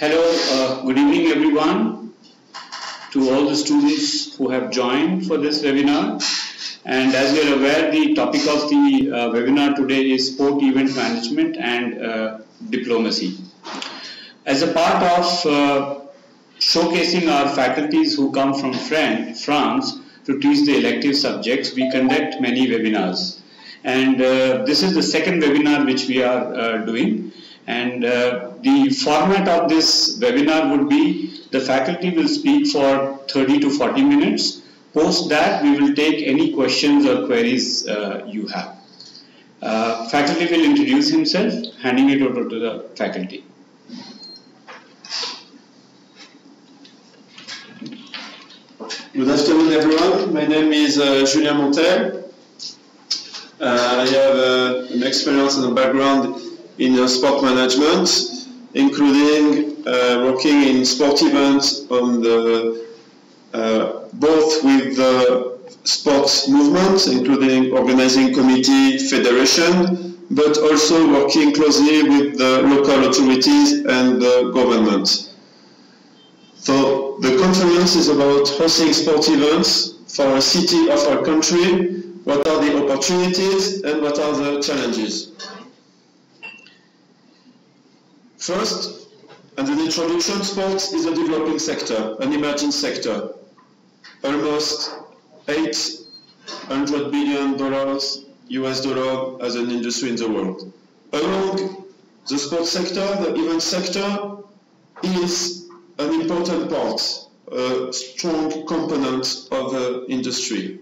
Hello, uh, good evening everyone to all the students who have joined for this webinar. And as you are aware, the topic of the uh, webinar today is sport event management and uh, diplomacy. As a part of uh, showcasing our faculties who come from France to teach the elective subjects, we conduct many webinars. And uh, this is the second webinar which we are uh, doing. And the format of this webinar would be the faculty will speak for 30 to 40 minutes. Post that, we will take any questions or queries uh, you have. Uh, faculty will introduce himself, handing it over to the faculty. Good afternoon, everyone. My name is uh, Julien Montel. Uh, I have uh, an experience and a background in uh, sport management, including uh, working in sport events on the uh, both with the sports movement, including organizing committee, federation, but also working closely with the local authorities and the government. So the conference is about hosting sport events for a city of our country. What are the opportunities and what are the challenges? First, as an introduction, sports is a developing sector, an emerging sector. Almost 800 billion dollars US dollar as an industry in the world. Along the sports sector, the event sector is an important part, a strong component of the industry.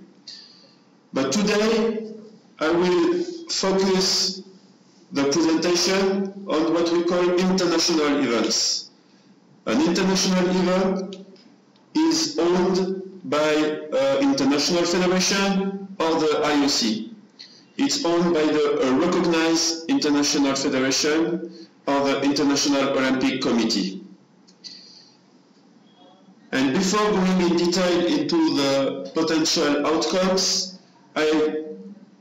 But today, I will focus the presentation on what we call international events. An international event is owned by uh, international federation or the IOC. It's owned by the uh, recognized international federation or the International Olympic Committee. And before going in detail into the potential outcomes, I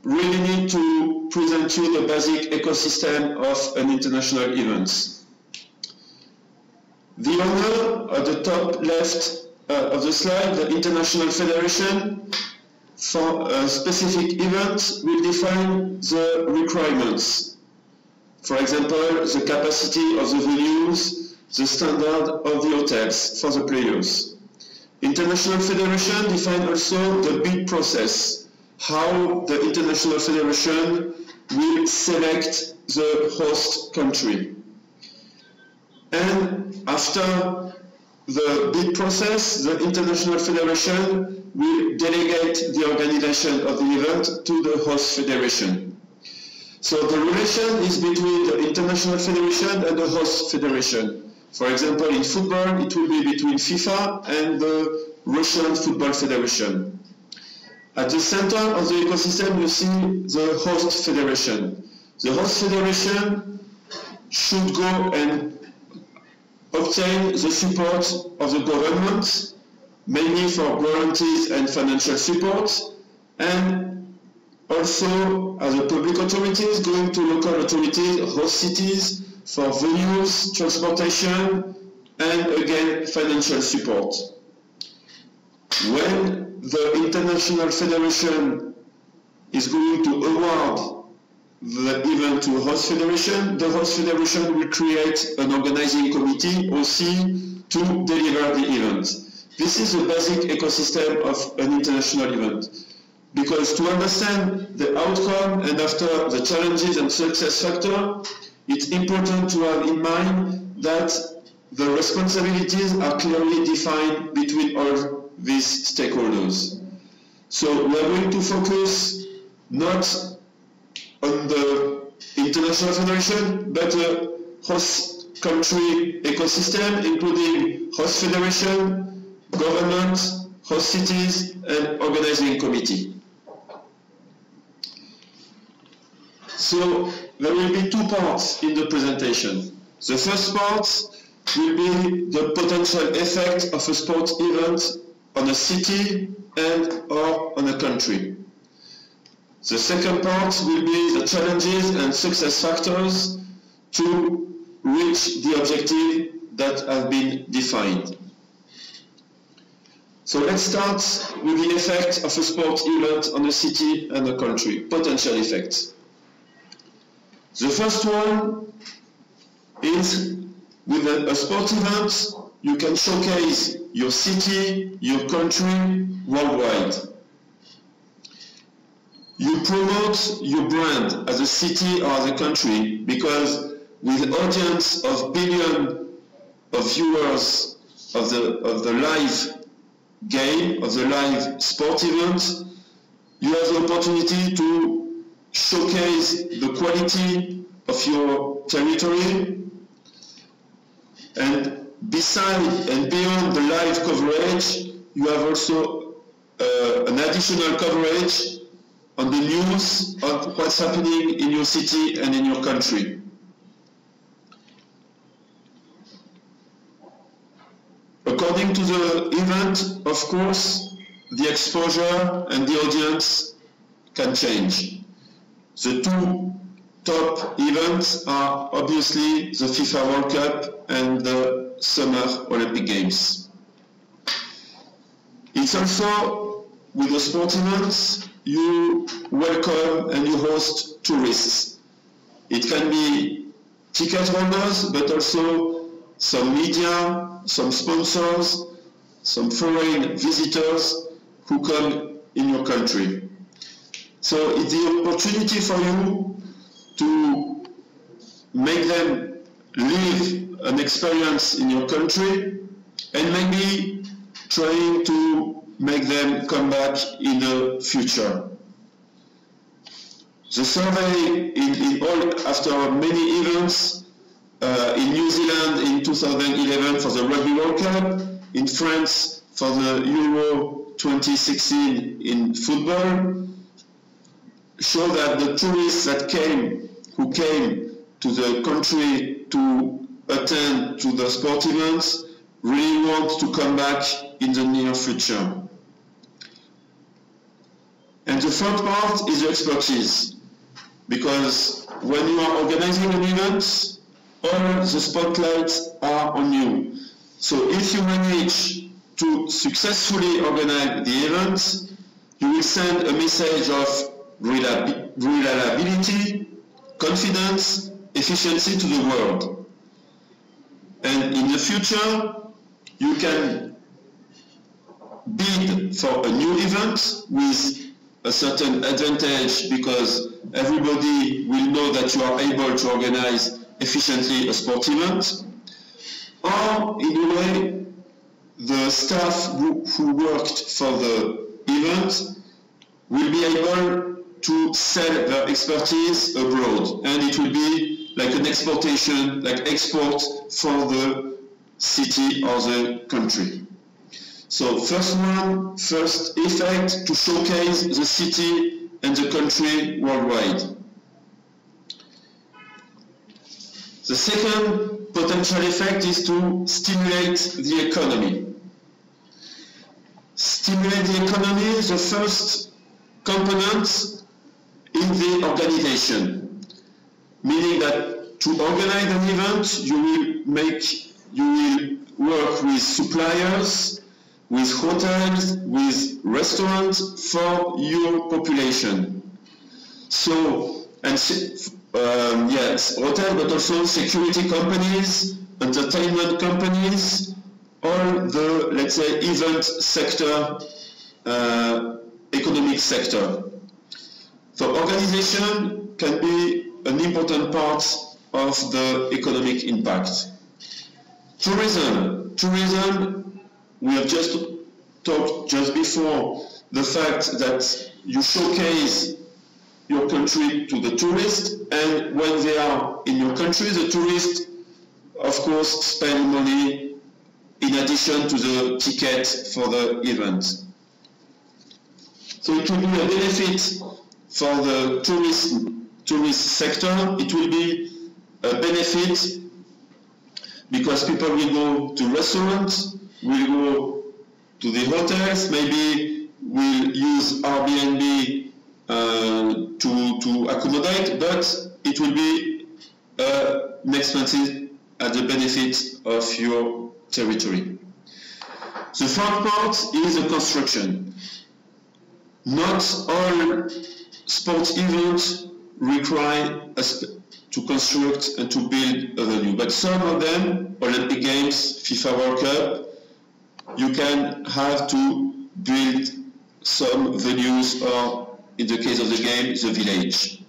really need to present you the basic ecosystem of an international event. The owner at the top left uh, of the slide, the International Federation, for a specific event will define the requirements. For example, the capacity of the venues, the standard of the hotels for the players. International Federation define also the bid process, how the International Federation will select the host country. And after the bid process, the International Federation will delegate the organization of the event to the host federation. So the relation is between the International Federation and the host federation. For example, in football, it will be between FIFA and the Russian Football Federation. At the center of the ecosystem, you see the host federation. The host federation should go and obtain the support of the government, mainly for guarantees and financial support, and also as a public authorities going to local authorities, host cities, for venues, transportation, and again, financial support. When the International Federation is going to award the event to host federation, the host federation will create an organizing committee, OC, to deliver the event. This is a basic ecosystem of an international event. Because to understand the outcome and after the challenges and success factor, it's important to have in mind that the responsibilities are clearly defined between all these stakeholders. So we are going to focus not on the international federation, but the host country ecosystem, including host federation, government, host cities, and organizing committee. So there will be two parts in the presentation. The first part will be the potential effect of a sports event on a city and or on a country. The second part will be the challenges and success factors to reach the objective that have been defined. So let's start with the effect of a sports event on a city and a country, potential effects. The first one is with a, a sport event, you can showcase your city, your country worldwide. You promote your brand as a city or as a country because with audience of billion of viewers of the, of the live game, of the live sport event, you have the opportunity to showcase the quality of your territory and beside and beyond the live coverage, you have also uh, an additional coverage on the news of what's happening in your city and in your country. According to the event, of course, the exposure and the audience can change. The two top events are obviously the FIFA World Cup and the Summer Olympic Games. It's also, with the sport events, you welcome and you host tourists. It can be ticket holders, but also some media, some sponsors, some foreign visitors who come in your country. So it's the opportunity for you to make them live an experience in your country and maybe trying to make them come back in the future. The survey in, in all, after many events uh, in New Zealand in 2011 for the Rugby World Cup, in France for the Euro 2016 in football, show that the tourists that came, who came to the country to attend to the sport events, really want to come back in the near future. And the third part is expertise, because when you are organizing an event, all the spotlights are on you. So if you manage to successfully organize the event, you will send a message of reliability, confidence, efficiency to the world. And in the future, you can bid for a new event with a certain advantage because everybody will know that you are able to organize efficiently a sport event, or in a way, the staff who, who worked for the event will be able to sell their expertise abroad, and it will be like an exportation, like export for the city or the country. So first one, first effect to showcase the city and the country worldwide. The second potential effect is to stimulate the economy. Stimulate the economy is the first component in the organization, meaning that to organize an event, you will make, you will work with suppliers, with hotels, with restaurants for your population. So, and um, yes, hotel, but also security companies, entertainment companies, all the, let's say, event sector, uh, economic sector. So organization can be an important part of the economic impact. Tourism. Tourism, we have just talked just before, the fact that you showcase your country to the tourists, and when they are in your country, the tourists, of course, spend money in addition to the ticket for the event. So it will be a benefit for the tourist, tourist sector. It will be a benefit because people will go to restaurants, will go to the hotels, maybe will use Airbnb uh, to, to accommodate, but it will be uh, an expensive at the benefit of your territory. The third part is the construction. Not all sports events require to construct and to build a venue, but some of them, Olympic Games, FIFA World Cup, you can have to build some venues or, in the case of the game, the village.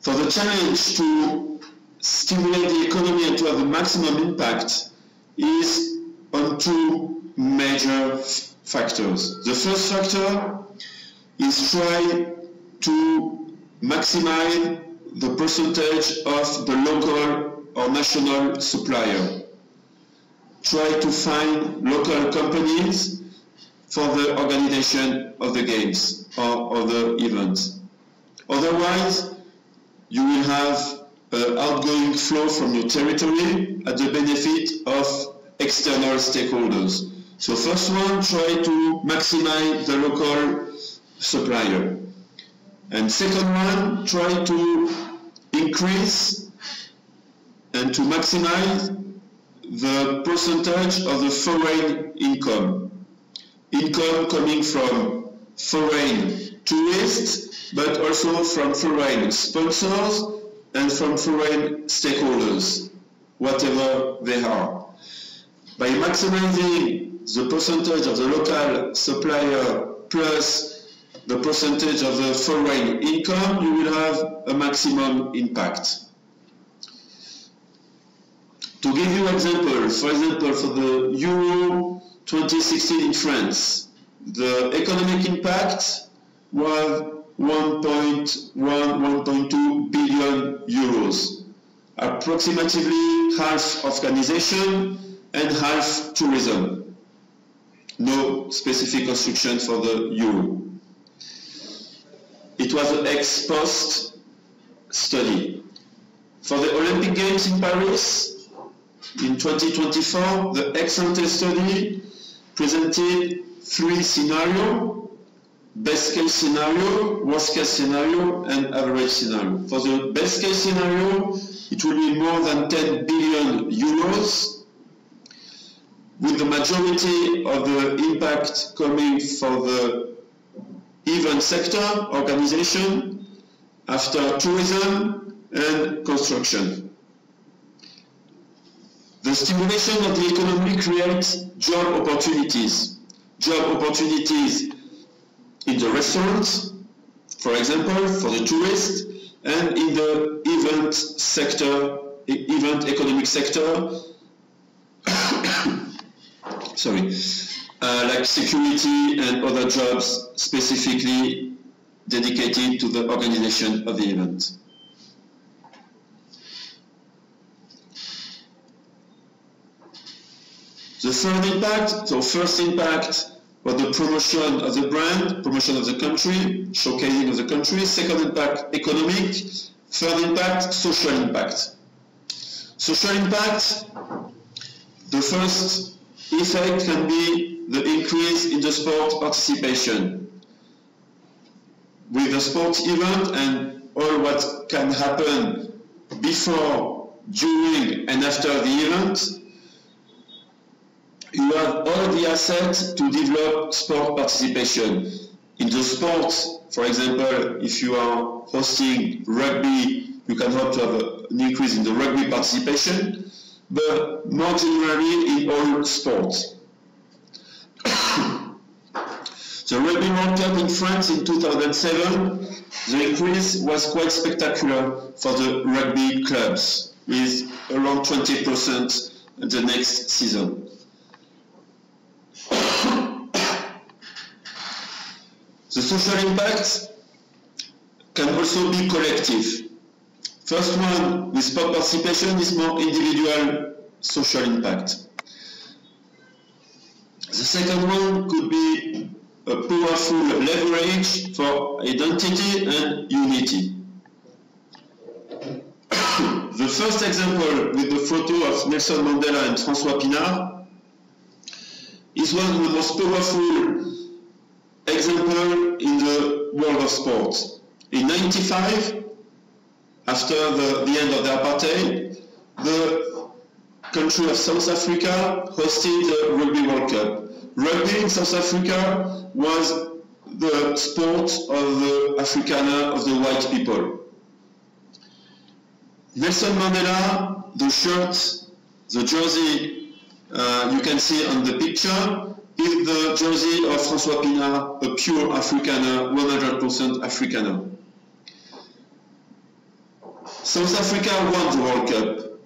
For the challenge to stimulate the economy and to have the maximum impact is on two major factors. The first factor is try to maximize the percentage of the local or national supplier. Try to find local companies for the organization of the games or other events. Otherwise, you will have uh, outgoing flow from your territory at the benefit of external stakeholders. So first one, try to maximize the local supplier. And second one, try to increase and to maximize the percentage of the foreign income. Income coming from foreign tourists, but also from foreign sponsors and from foreign stakeholders, whatever they are. By maximizing the percentage of the local supplier plus the percentage of the foreign income, you will have a maximum impact. To give you an example, for example, for the Euro 2016 in France, the economic impact was 1.1, 1.2 billion euros, approximately half organization and half tourism. No specific construction for the euro. Was an ex post study. For the Olympic Games in Paris in 2024, the ex ante study presented three scenarios best case scenario, worst case scenario, and average scenario. For the best case scenario, it will be more than 10 billion euros with the majority of the impact coming for the event sector, organization, after tourism and construction. The stimulation of the economy creates job opportunities. Job opportunities in the restaurants, for example, for the tourists, and in the event sector, event economic sector, sorry, uh, like security and other jobs specifically dedicated to the organization of the event. The third impact, so first impact was the promotion of the brand, promotion of the country, showcasing of the country. Second impact, economic. Third impact, social impact. Social impact, the first effect can be the increase in the sport participation. With the sports event and all what can happen before, during and after the event, you have all the assets to develop sport participation. In the sport, for example, if you are hosting rugby, you can hope to have an increase in the rugby participation but more generally in all sports. The Rugby Cup in France in 2007, the increase was quite spectacular for the rugby clubs, with around 20% the next season. the social impact can also be collective. First one, with sport participation, is more individual social impact. The second one could be a powerful leverage for identity and unity. the first example with the photo of Nelson Mandela and François Pienaar is one of the most powerful examples in the world of sports. In 95, after the, the end of the apartheid, the country of South Africa hosted the Rugby World Cup. Rugby in South Africa was the sport of the Afrikaner, of the white people. Nelson Mandela, the shirt, the jersey uh, you can see on the picture, is the jersey of François Pienaar, a pure Afrikaner, 100% Afrikaner. South Africa won the World Cup,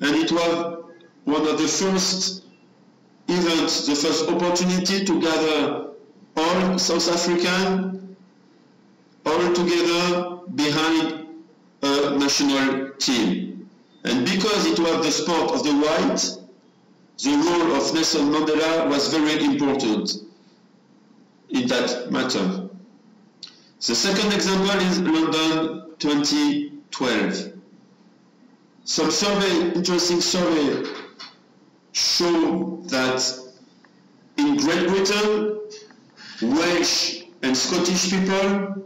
and it was one of the first events, the first opportunity to gather all South African all together behind a national team. And because it was the sport of the white, the role of Nelson Mandela was very important in that matter. The second example is London 2012. Some survey, interesting survey, show that in Great Britain, Welsh and Scottish people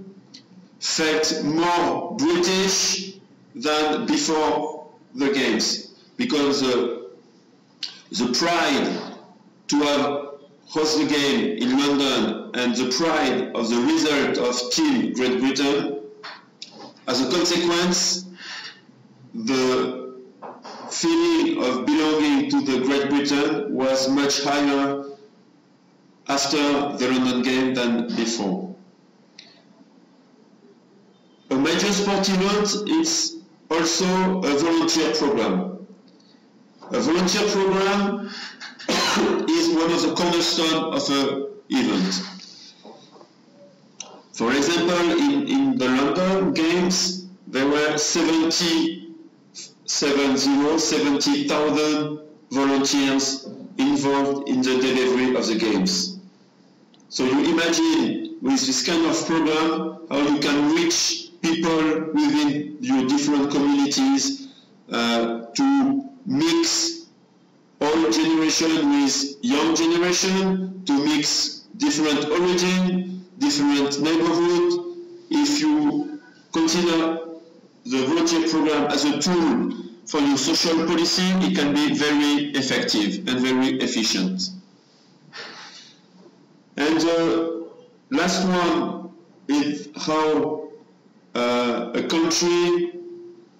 felt more British than before the games because uh, the pride to have host the game in London and the pride of the result of Team Great Britain, as a consequence, the feeling of belonging to the Great Britain was much higher after the London game than before. A major sport event is also a volunteer program. A volunteer program is one of the cornerstones of an event. For example, in, in the London Games, there were 70, 70, 70,000 volunteers involved in the delivery of the games. So you imagine with this kind of program how you can reach people within your different communities uh, to mix old generation with young generation, to mix different origin, different neighborhood. If you consider the volunteer program as a tool for your social policy, it can be very effective and very efficient. And the last one is how uh, a country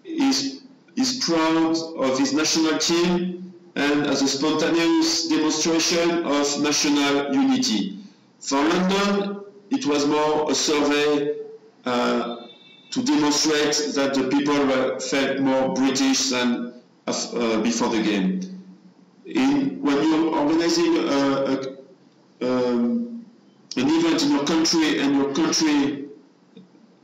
is is proud of his national team and as a spontaneous demonstration of national unity. For London, it was more a survey uh, to demonstrate that the people were, felt more British than uh, before the game. In, when you're organizing a, a, um, an event in your country and your country,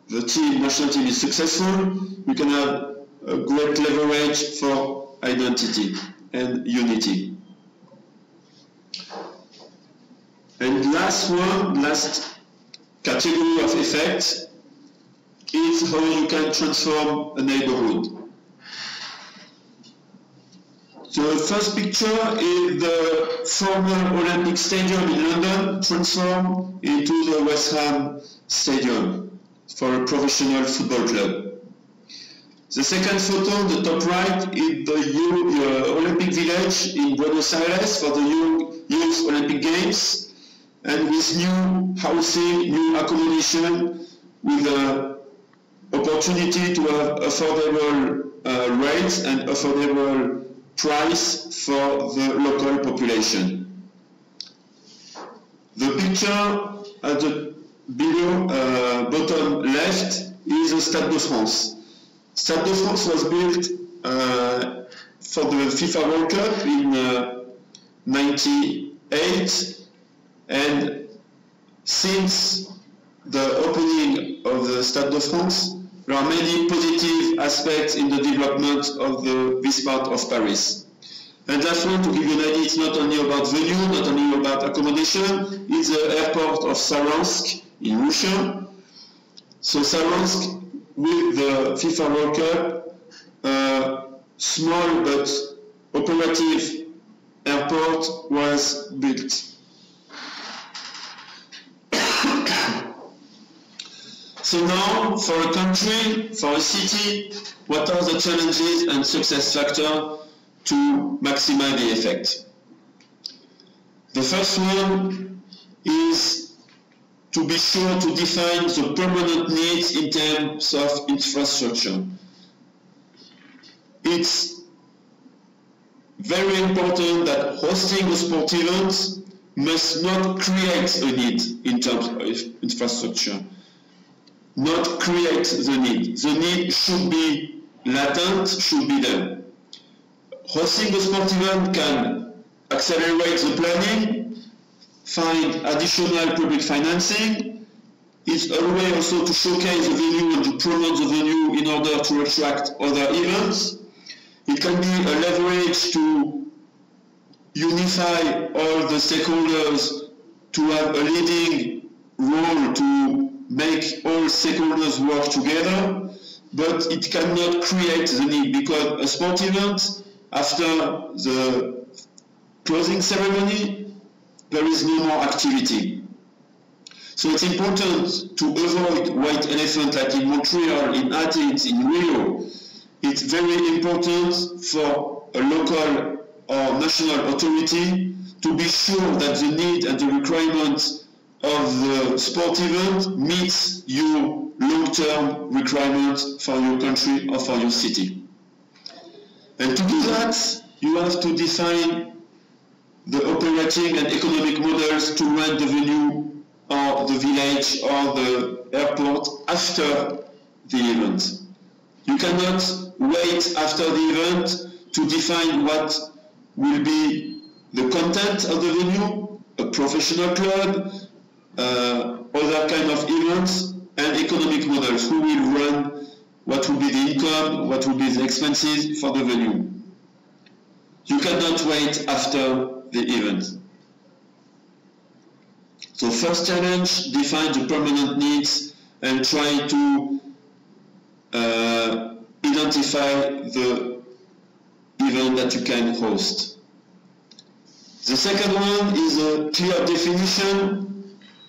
the team, national team is successful, you can have a great leverage for identity and unity. And last one, last category of effect is how you can transform a neighborhood. The first picture is the former Olympic Stadium in London transformed into the West Ham Stadium for a professional football club. The second photo the top right is the uh, Olympic Village in Buenos Aires for the Youth Olympic Games and with new housing, new accommodation with the opportunity to have affordable uh, rates and affordable price for the local population. The picture at the below uh, bottom left is the Stade de France. Stade de France was built uh, for the FIFA World Cup in uh, 98 and since the opening of the Stade de France there are many positive aspects in the development of the, this part of Paris. And last one, to give you an idea, it's not only about venue, not only about accommodation, it's the airport of Saransk in Russia. So Saransk with the FIFA World Cup, a small but operative airport was built. So now, for a country, for a city, what are the challenges and success factors to maximize the effect? The first one is to be sure to define the permanent needs in terms of infrastructure. It's very important that hosting a sport event must not create a need in terms of infrastructure. Not create the need. The need should be latent, should be there. Hosting a sport event can accelerate the planning, find additional public financing. It's a way also to showcase the venue and to promote the venue in order to attract other events. It can be a leverage to unify all the stakeholders to have a leading role to make all stakeholders work together, but it cannot create the need because a sport event, after the closing ceremony, there is no more activity. So it's important to avoid white elephant like in Montreal, in Athens, in Rio, it's very important for a local or national authority to be sure that the need and the requirements of the sport event meets your long-term requirements for your country or for your city. And to do that, you have to define the operating and economic models to run the venue or the village or the airport after the event. You cannot wait after the event to define what will be the content of the venue, a professional club, other kind of events, and economic models. Who will run, what will be the income, what will be the expenses for the venue. You cannot wait after the event. So first challenge, define the permanent needs and try to uh, identify the event that you can host. The second one is a clear definition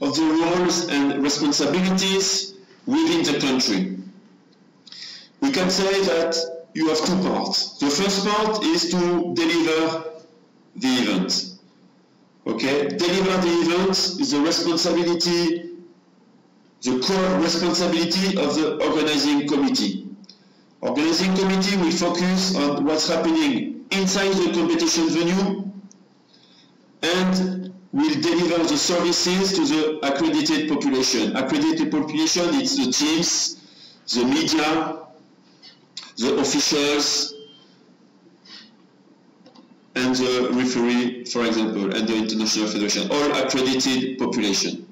of the roles and responsibilities within the country. We can say that you have two parts. The first part is to deliver the event. Okay, deliver the event is the responsibility, the core responsibility of the organizing committee. Organizing committee will focus on what's happening inside the competition venue and will deliver the services to the accredited population. Accredited population, it's the teams, the media, the officials, and the referee, for example, and the international federation, all accredited population.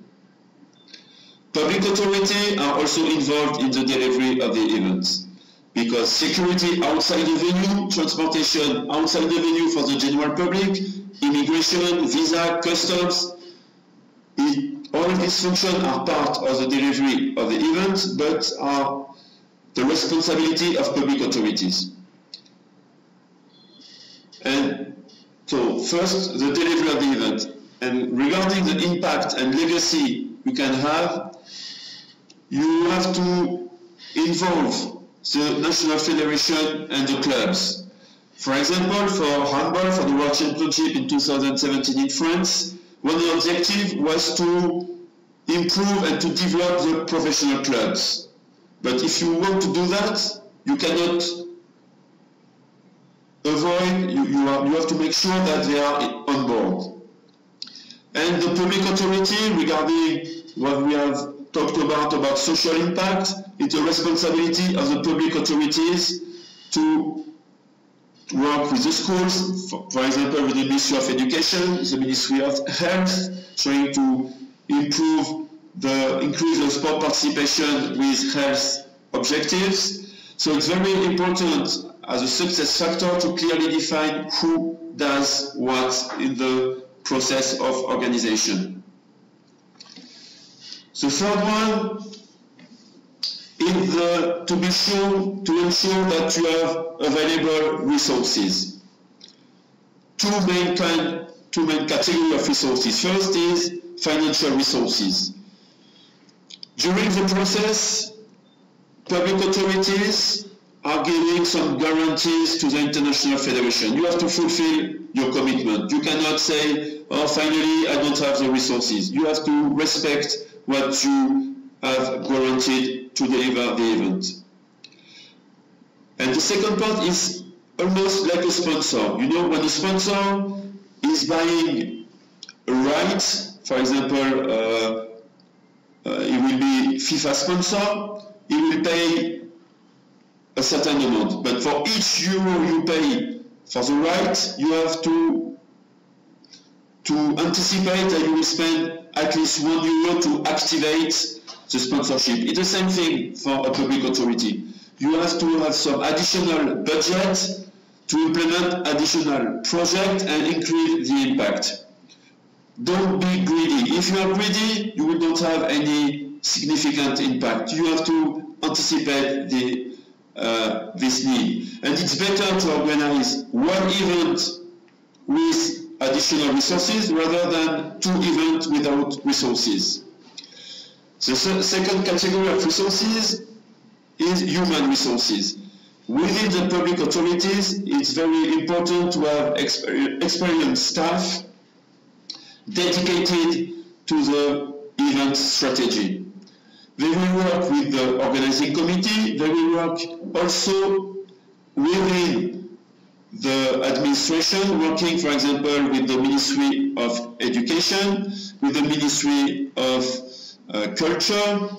Public authority are also involved in the delivery of the events because security outside the venue, transportation outside the venue for the general public, immigration, visa, customs, it, all these functions are part of the delivery of the event, but are the responsibility of public authorities. And so first, the delivery of the event. And regarding the impact and legacy you can have, you have to involve the national federation and the clubs. For example, for handball, for the World Championship in 2017 in France, one of the objectives was to improve and to develop the professional clubs. But if you want to do that, you cannot avoid, you, you, are, you have to make sure that they are on board. And the public authority regarding what we have talked about, about social impact, it's a responsibility of the public authorities to work with the schools, for, for, example, with the Ministry of Education, the Ministry of Health, trying to improve the increase of sport participation with health objectives. So it's very important as a success factor to clearly define who does what in the process of organization. The third one is to be sure to ensure that you have available resources. Two main kind, two main category of resources. First is financial resources. During the process, public authorities are giving some guarantees to the international federation. You have to fulfill your commitment. You cannot say, oh, finally, I don't have the resources. You have to respect what you have guaranteed to deliver the event. And the second part is almost like a sponsor. You know, when a sponsor is buying a right, for example, uh, uh, it will be FIFA sponsor, he will pay a certain amount. But for each euro you pay for the right, you have to to anticipate that you will spend at least one euro to activate the sponsorship. It's the same thing for a public authority. You have to have some additional budget to implement additional project and increase the impact. Don't be greedy. If you are greedy, you will not have any significant impact. You have to anticipate the, uh, this need. And it's better to organize one event with additional resources rather than two events without resources. The second category of resources is human resources. Within the public authorities, it's very important to have exper experienced staff dedicated to the event strategy. They will work with the organizing committee, they will work also within the administration, working, for example, with the Ministry of Education, with the Ministry of uh, Culture,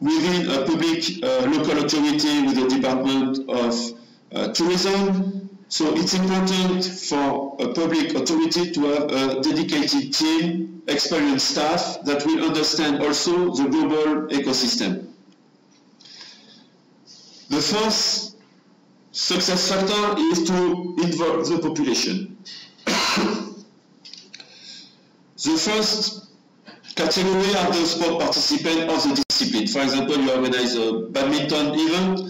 within a public uh, local authority with the Department of uh, Tourism. So it's important for a public authority to have a dedicated team, experienced staff that will understand also the global ecosystem. The first success factor is to involve the population. the first category are the sport participants of the discipline. For example, you organize a badminton event,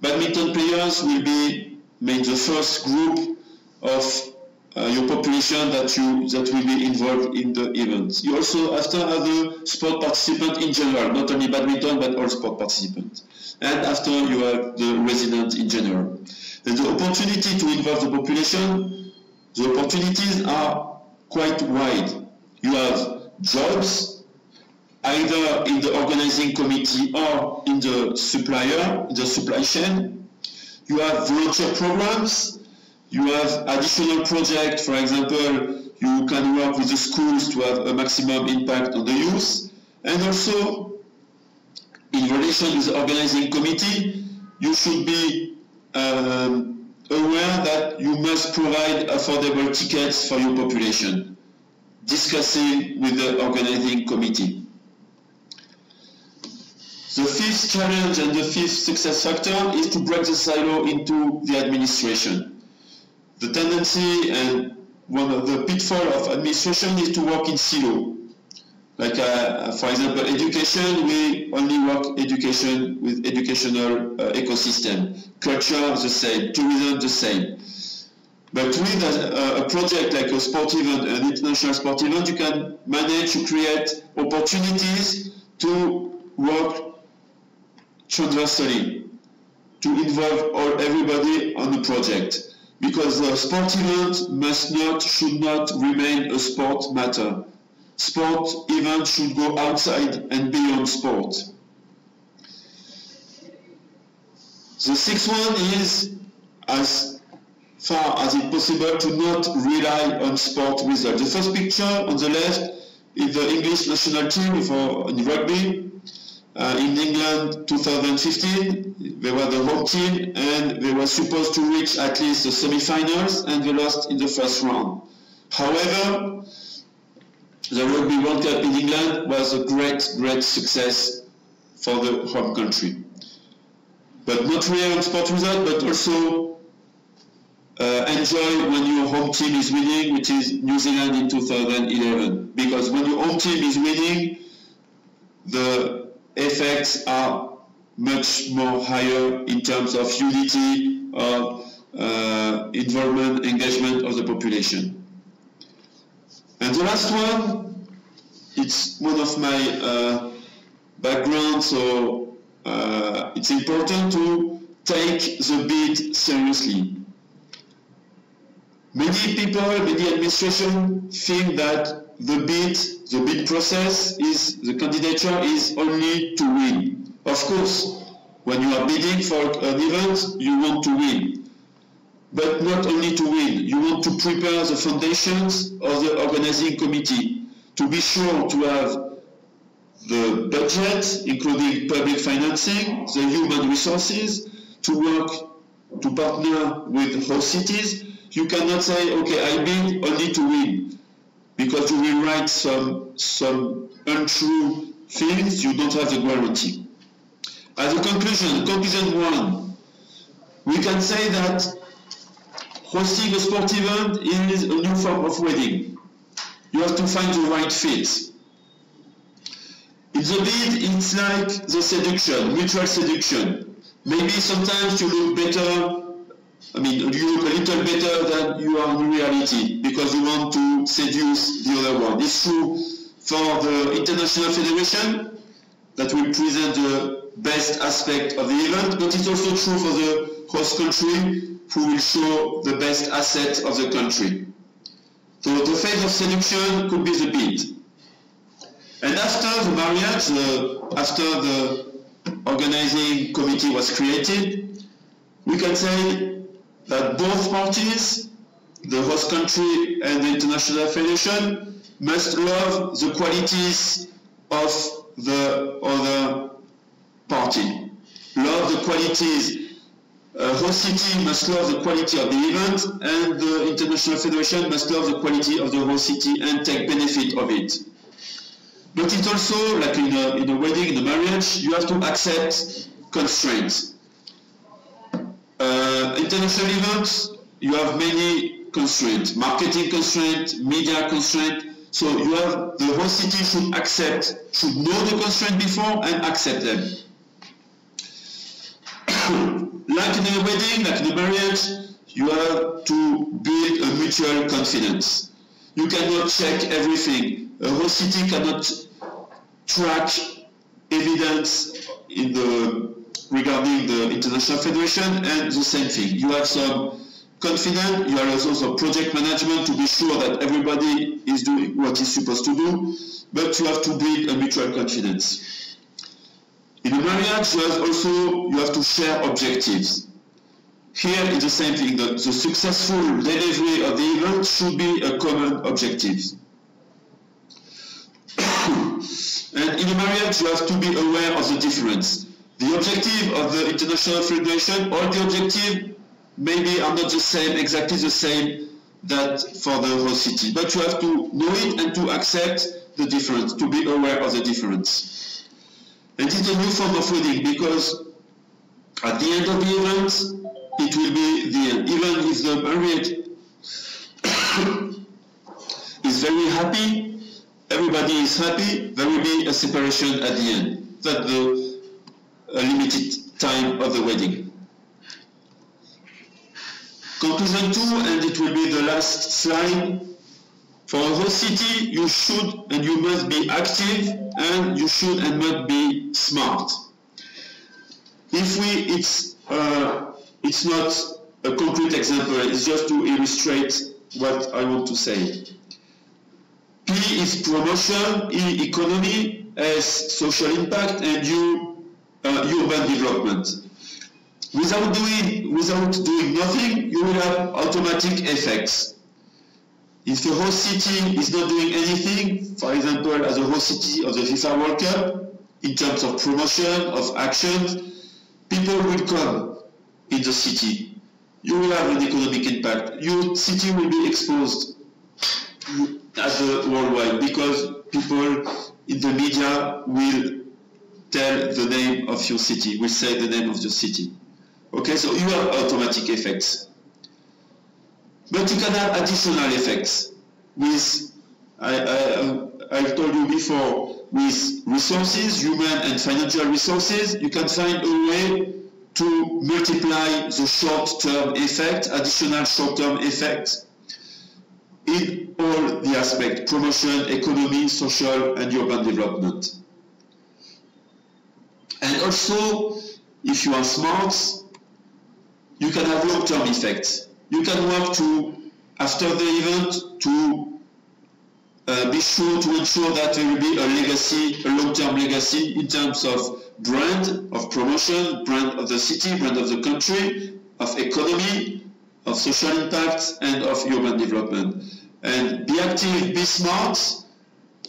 badminton players will be made the first group of uh, your population that you that will be involved in the event. You also after other sport participants in general, not only badminton but all sport participants. And after you have the resident in general. And the opportunity to involve the population, the opportunities are quite wide. You have jobs, either in the organizing committee or in the supplier, the supply chain. You have volunteer programs. You have additional projects, for example, you can work with the schools to have a maximum impact on the youth. And also, in relation with the organizing committee, you should be um, aware that you must provide affordable tickets for your population discussing with the organizing committee. The fifth challenge and the fifth success factor is to break the silo into the administration. The tendency and one of the pitfall of administration is to work in silo. Like, uh, for example, education, we only work education with educational uh, ecosystem. Culture, the same. Tourism, the same. But with a, a, project like a sport event, an international sport event, you can manage to create opportunities to work transversally, to involve all, everybody on the project. Because the sport event must not, should not remain a sport matter. Sport event should go outside and beyond sport. The sixth one is, as far as it possible to not rely on sport results. The first picture on the left is the English national team for rugby. Uh, in England 2015, they were the home team and they were supposed to reach at least the semi-finals and they lost in the first round. However, the Rugby World Cup in England was a great, great success for the home country. But not really on sport result, but also uh, enjoy when your home team is winning, which is New Zealand in 2011. Because when your home team is winning, the effects are much more higher in terms of unity of uh, involvement, engagement of the population. And the last one, it's one of my uh, background, so uh, it's important to take the bid seriously. Many people, many administration think that the bid, the bid process is, the candidature is only to win. Of course, when you are bidding for an event, you want to win. But not only to win, you want to prepare the foundations of the organizing committee to be sure to have the budget, including public financing, the human resources, to work, to partner with host cities. You cannot say, okay, I bid only to win, because you will write some, some untrue things, you don't have the guarantee. As a conclusion, conclusion one, we can say that hosting a sport event is a new form of wedding. You have to find the right fit. In the bid, it's like the seduction, mutual seduction. Maybe sometimes you look better, I mean, you look a little better than you are in reality because you want to seduce the other one. It's true for the International Federation that will present the best aspect of the event, but it's also true for the host country who will show the best asset of the country. So the phase of seduction could be the bid. And after the marriage, after the organizing committee was created, we can say that both parties, the host country and the international federation, must love the qualities of the other party. Love the qualities. Uh, host city must love the quality of the event, and the international federation must love the quality of the host city and take benefit of it. But it's also, like in a, in a wedding, in a marriage, you have to accept constraints. International events, you have many constraints, marketing constraints, media constraints. So you have, the whole city should accept, should know the constraint before and accept them. like in a wedding, like in a marriage, you have to build a mutual confidence. You cannot check everything. A whole city cannot track evidence in the regarding the international federation and the same thing. You have some confidence, you have also project management to be sure that everybody is doing what is supposed to do, but you have to build a mutual confidence. In a marriage, you have also you have to share objectives. Here is the same thing, that the successful delivery of the event should be a common objective. and in a marriage, you have to be aware of the difference. The objective of the International Federation, or the objectives maybe are not the same, exactly the same that for the whole city. But you have to know it and to accept the difference, to be aware of the difference. And it's a new form of wedding because at the end of the event, it will be the end. Even if the married is very happy, everybody is happy, there will be a separation at the end. That's the limited time of the wedding. Conclusion two, and it will be the last slide. For a whole city, you should and you must be active, and you should and must be smart. If we, it's uh, it's not a concrete example, it's just to illustrate what I want to say. P is promotion, E economy, S social impact, and U uh, urban development. Without doing, without doing nothing, you will have automatic effects. If the host city is not doing anything, for example, as a host city of the FIFA World Cup, in terms of promotion, of actions, people will come in the city. You will have an economic impact. Your city will be exposed as a worldwide because people in the media will tell the name of your city, will say the name of your city. Okay, so you have automatic effects. But you can have additional effects with, I, I, I've told you before, with resources, human and financial resources, you can find a way to multiply the short-term effect, additional short-term effect in all the aspects, promotion, economy, social and urban development. Also, if you are smart, you can have long-term effects. You can work to, after the event, to uh, be sure to ensure that there will be a legacy, a long-term legacy in terms of brand, of promotion, brand of the city, brand of the country, of economy, of social impact, and of urban development. And be active, be smart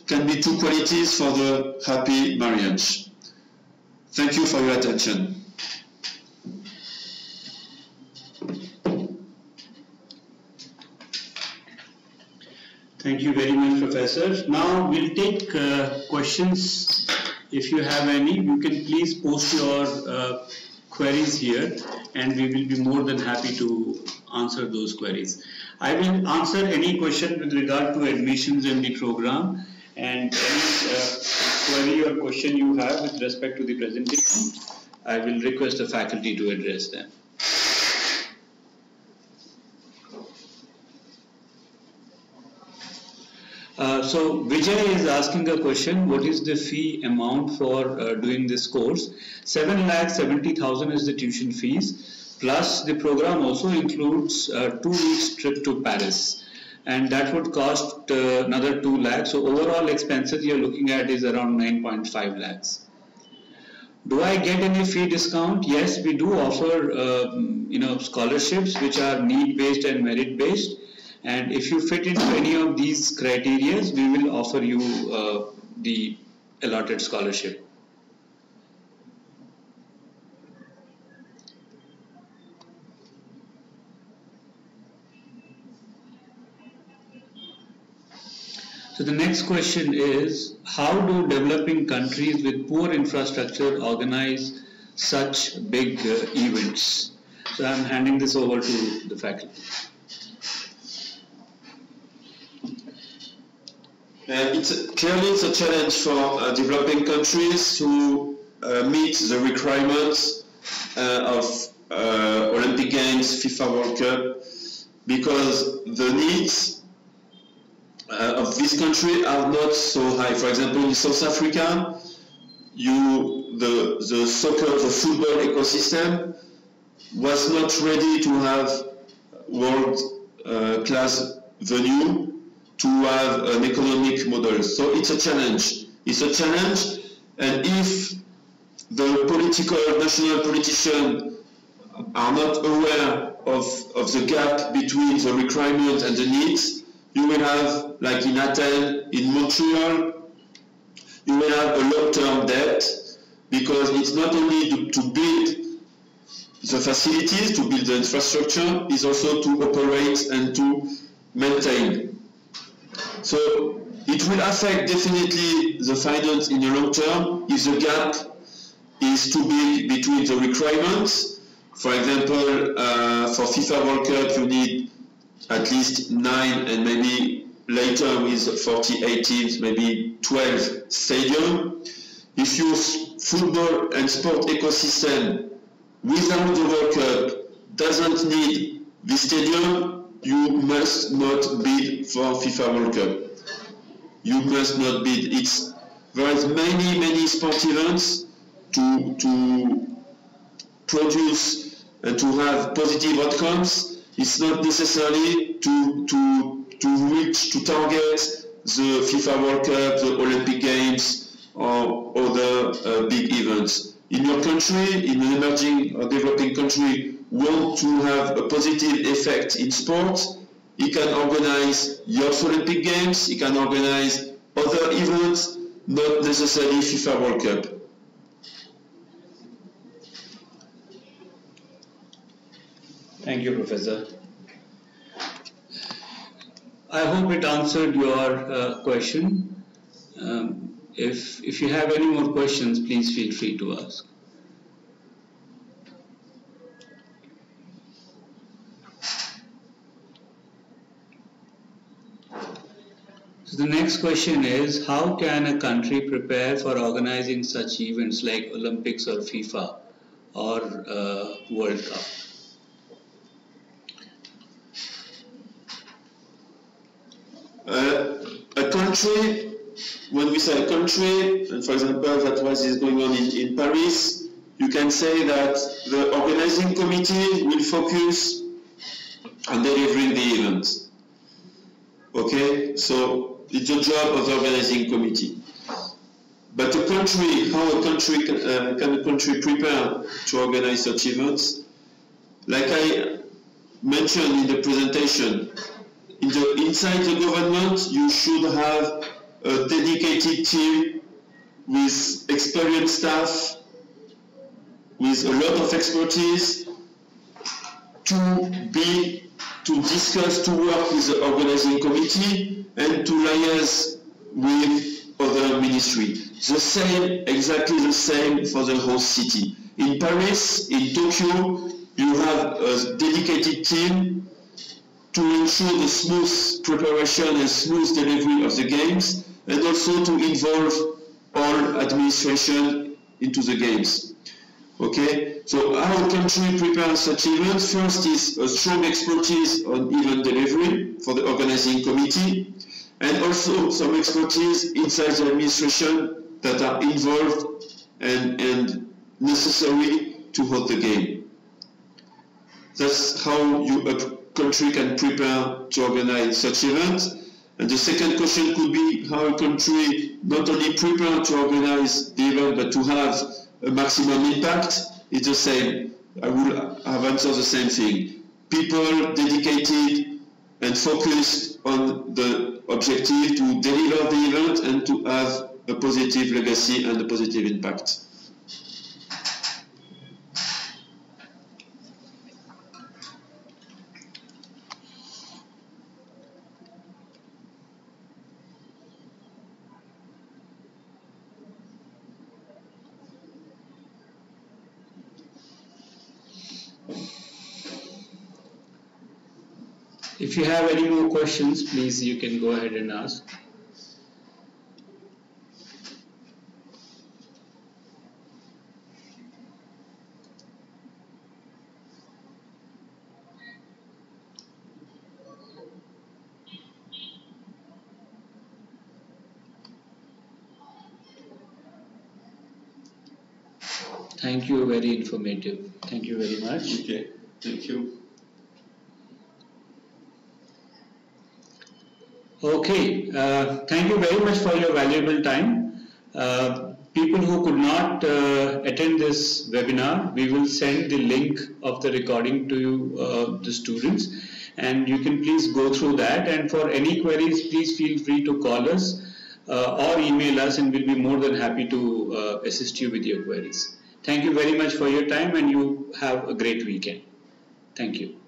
can be two qualities for the happy marriage. Thank you for your attention. Thank you very much, Professor. Now we'll take uh, questions. If you have any, you can please post your uh, queries here and we will be more than happy to answer those queries. I will answer any question with regard to admissions in the program and any uh, query or question you have with respect to the presentation, I will request the faculty to address them. Uh, so Vijay is asking a question, what is the fee amount for uh, doing this course? 7 lakh 70,000 is the tuition fees, plus the program also includes uh, two weeks trip to Paris and that would cost uh, another 2 lakhs. So overall expenses you're looking at is around 9.5 lakhs. Do I get any fee discount? Yes, we do offer uh, you know scholarships which are need based and merit based and if you fit into any of these criteria we will offer you uh, the allotted scholarship. So the next question is, how do developing countries with poor infrastructure organize such big uh, events? So I'm handing this over to the faculty. Uh, it's a, clearly it's a challenge for uh, developing countries to uh, meet the requirements uh, of uh, Olympic Games, FIFA World Cup, because the needs uh, of this country are not so high. For example, in South Africa, you the the soccer, the football ecosystem was not ready to have world uh, class venue to have an economic model. So it's a challenge. It's a challenge, and if the political national politicians are not aware of, of the gap between the requirement and the needs, you will have, like in Athens, in Montreal, you will have a long-term debt because it's not only to, build the facilities, to build the infrastructure, it's also to operate and to maintain. So it will affect definitely the finance in the long term if the gap is too big between the requirements. For example, uh, for FIFA World Cup, you need at least nine and maybe later with 48 teams, maybe 12 stadium. If your football and sport ecosystem without the World Cup doesn't need the stadium, you must not bid for FIFA World Cup. You must not bid. It's there is many many sport events to to produce and to have positive outcomes it's not necessarily to, to, to reach, to target the FIFA World Cup, the Olympic Games, or other uh, big events. In your country, in an emerging or developing country, want to have a positive effect in sport, you can organize Youth Olympic Games, you can organize other events, not necessarily FIFA World Cup. Thank you, Professor. I hope it answered your uh, question. Um, if, if you have any more questions, please feel free to ask. So the next question is, how can a country prepare for organizing such events like Olympics or FIFA or uh, World Cup? A country, when we say a country, and for example, that was is going on in, in Paris, you can say that the organizing committee will focus on delivering the event. Okay, so it's the job of the organizing committee. But a country, how a country uh, can a country prepare to organize such events? Like I mentioned in the presentation, in the, inside the government, you should have a dedicated team with experienced staff, with a lot of expertise to be, to discuss, to work with the organizing committee and to liaise with other ministry. The same, exactly the same for the whole city. In Paris, in Tokyo, you have a dedicated team to ensure the smooth preparation and smooth delivery of the games and also to involve all administration into the games. Okay, so how country prepares such events? First is a strong expertise on event delivery for the organizing committee and also some expertise inside the administration that are involved and, and necessary to hold the game. That's how you, country can prepare to organize such events. And the second question could be how a country not only prepare to organize the event, but to have a maximum impact. It's the same. I will have answered the same thing. People dedicated and focused on the objective to deliver the event and to have a positive legacy and a positive impact. If you have any more questions, please you can go ahead and ask. Thank you, very informative. Thank you very much. Okay, thank you. Okay, uh, thank you very much for your valuable time. Uh, people who could not uh, attend this webinar, we will send the link of the recording to uh, the students and you can please go through that and for any queries, please feel free to call us uh, or email us and we'll be more than happy to uh, assist you with your queries. Thank you very much for your time and you have a great weekend. Thank you.